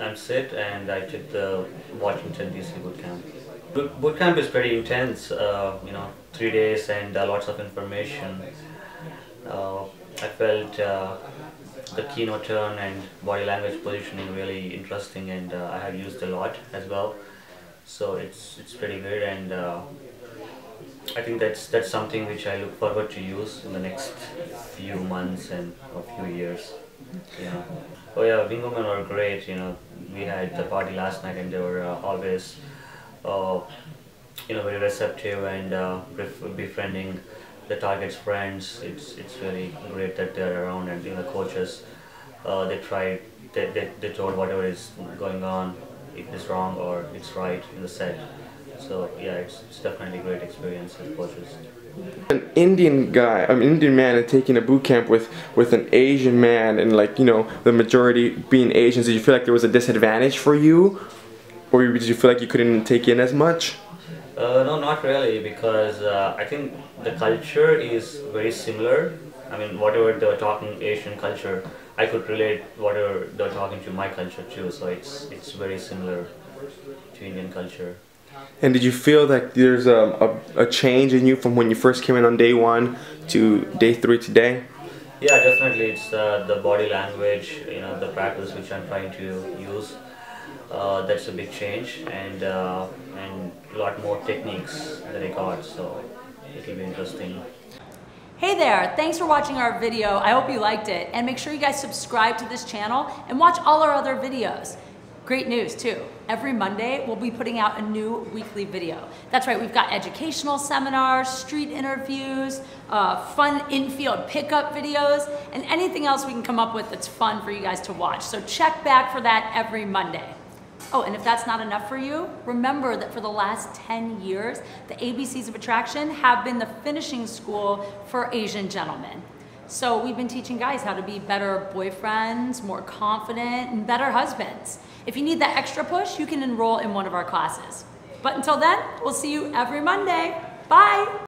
I'm Sid and I took the Washington DC boot camp. Boot, camp is pretty intense, uh, you know, three days and uh, lots of information. Uh, I felt uh, the kino turn and body language positioning really interesting and uh, I have used a lot as well. So it's it's pretty good and uh, I think that's that's something which I look forward to use in the next few months and a few years. Yeah. Oh yeah, Wing Women were great. You know, we had the party last night and they were uh, always, uh, you know, very receptive and uh, bef- befriending the target's friends. It's it's really great that they're around and you know, the coaches. Uh, they tried. They, they, they told whatever is going on, if it's wrong or it's right in the set. So yeah, it's, it's definitely a great experience with coaches. An Indian guy, an Indian man, and taking a boot camp with with an Asian man, and like you know the majority being Asians. Did you feel like there was a disadvantage for you, or did you feel like you couldn't take in as much? Uh, no, not really, because uh, I think the culture is very similar. I mean, whatever they were talking Asian culture, I could relate whatever they were talking to my culture too. So it's it's very similar to Indian culture. And did you feel that there's a, a, a change in you from when you first came in on day one to day three today? Yeah, definitely. It's uh, the body language, you know, the practice which I'm trying to use. Uh, that's a big change, and uh, and a lot more techniques that I got. So it'll be interesting. Hey there, thanks for watching our video. I hope you liked it. And make sure you guys subscribe to this channel and watch all our other videos. Great news too. Every Monday, we'll be putting out a new weekly video. That's right, we've got educational seminars, street interviews, uh, fun infield pickup videos, and anything else we can come up with that's fun for you guys to watch. So check back for that every Monday. Oh, and if that's not enough for you, remember that for the last 10 years, the ABCs of Attraction have been the finishing school for Asian gentlemen. So we've been teaching guys how to be better boyfriends, more confident, and better husbands. If you need that extra push, you can enroll in one of our classes. But until then, we'll see you every Monday. Bye!